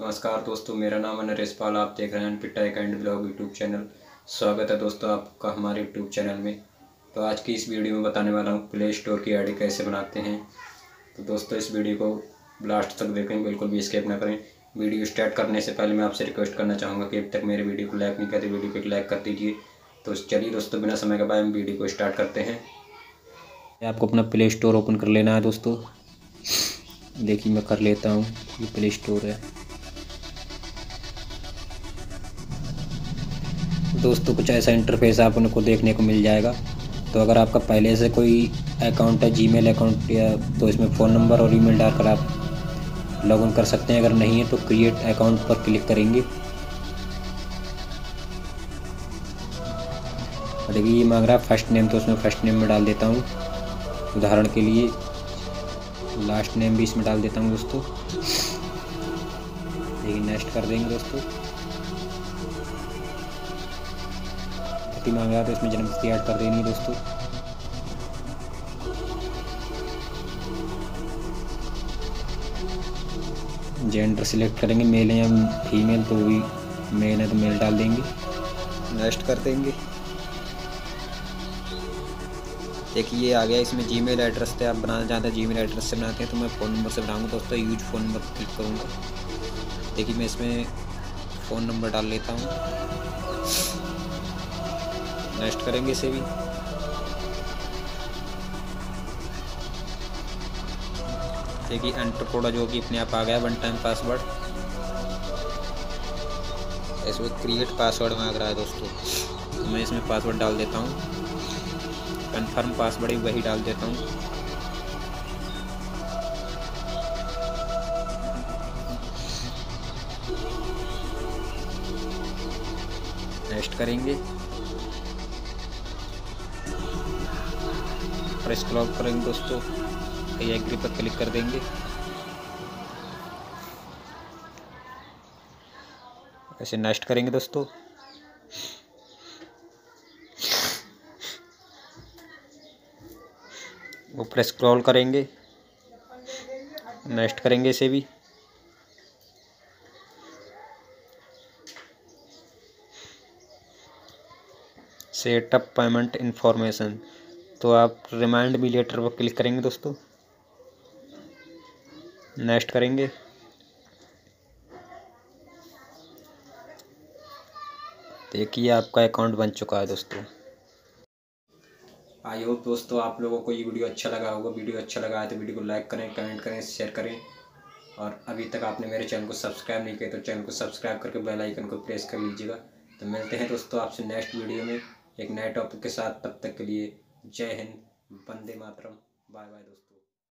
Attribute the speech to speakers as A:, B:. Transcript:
A: नमस्कार दोस्तों, मेरा नाम है नरेश पाल। आप देख रहे हैं पिटाई एंड ब्लॉग यूट्यूब चैनल। स्वागत है दोस्तों आपका हमारे यूट्यूब चैनल में। तो आज की इस वीडियो में बताने वाला हूँ, प्ले स्टोर की आईडी कैसे बनाते हैं। तो दोस्तों, इस वीडियो को लास्ट तक देखें, बिल्कुल भी स्केप ना करें। वीडियो स्टार्ट करने से पहले मैं आपसे रिक्वेस्ट करना चाहूँगा कि अब तक मेरे वीडियो को लाइक नहीं करते वीडियो को लाइक कर दीजिए। तो चलिए दोस्तों, बिना समय के बाद हम वीडियो को स्टार्ट करते हैं। आपको अपना प्ले स्टोर ओपन कर लेना है दोस्तों। देखिए, मैं कर लेता हूँ। ये प्ले स्टोर है। दोस्तों, कुछ ऐसा इंटरफेस आप उनको देखने को मिल जाएगा। तो अगर आपका पहले से कोई अकाउंट है जीमेल अकाउंट या तो इसमें फ़ोन नंबर और ईमेल डालकर आप लॉगिन कर सकते हैं। अगर नहीं है तो क्रिएट अकाउंट पर क्लिक करेंगे। और देखिए, ये मांग रहा है फ़र्स्ट नेम तो उसमें फ़र्स्ट नेम में डाल देता हूँ। उदाहरण के लिए लास्ट नेम भी इसमें डाल देता हूँ दोस्तों। देखिए नेक्स्ट कर देंगे दोस्तों। तिथि मांगा तो इसमें जन्मतिथि ऐड कर देनी है दोस्तों। जेंडर सिलेक्ट करेंगे मेल है या फीमेल तो भी मेल है तो मेल डाल देंगे। नेक्स्ट कर देंगे। देखिए, ये आ गया इसमें जीमेल एड्रेस से आप बनाना चाहते हैं जीमेल एड्रेस से बनाते हैं तो मैं फ़ोन नंबर से बनाऊँगा दोस्तों यूज़ फ़ोन नंबर क्लिक करूँगा। देखिए, मैं इसमें फ़ोन नंबर डाल लेता हूँ। नेक्स्ट करेंगे इसे भी देखिए एंटर कोड जो कि अपने आप आ गया वन टाइम पासवर्ड इसमें क्रिएट पासवर्ड मांग रहा है दोस्तों। तो मैं इसमें पासवर्ड डाल देता हूँ। कंफर्म पासवर्ड ही वही डाल देता हूँ। नेक्स्ट करेंगे। और स्क्रॉल करेंगे दोस्तों। ये एग्री पर क्लिक कर देंगे। ऐसे नेक्स्ट करेंगे दोस्तों। ऊपर स्क्रॉल करेंगे। नेक्स्ट करेंगे इसे भी। सेटअप पेमेंट इंफॉर्मेशन तो आप रिमाइंड मी लेटर पर क्लिक करेंगे दोस्तों। नेक्स्ट करेंगे। देखिए, आपका अकाउंट बन चुका है दोस्तों। आई होप दोस्तों आप लोगों को ये वीडियो अच्छा लगा होगा। वीडियो अच्छा लगा है तो वीडियो को लाइक करें कमेंट करें शेयर करें। और अभी तक आपने मेरे चैनल को सब्सक्राइब नहीं किया तो चैनल को सब्सक्राइब करके बेल आइकन को प्रेस कर लीजिएगा। तो मिलते हैं दोस्तों आपसे नेक्स्ट वीडियो में एक नए टॉपिक के साथ। तब तक के लिए जय हिंद वंदे मातरम बाय बाय दोस्तों।